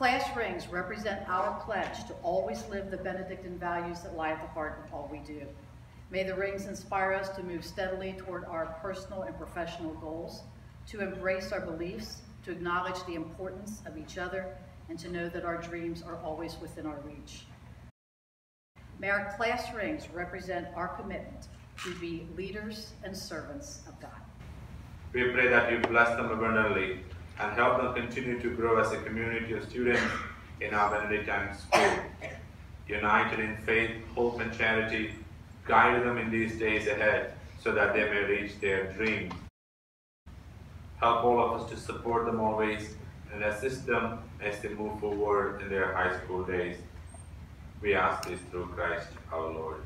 Class rings represent our pledge to always live the Benedictine values that lie at the heart of all we do. May the rings inspire us to move steadily toward our personal and professional goals, to embrace our beliefs, to acknowledge the importance of each other, and to know that our dreams are always within our reach. May our class rings represent our commitment to be leaders and servants of God. We pray that you bless them abundantly and help them continue to grow as a community of students in our Benedictine school. United in faith, hope, and charity, guide them in these days ahead so that they may reach their dreams. Help all of us to support them always and assist them as they move forward in their high school days. We ask this through Christ our Lord.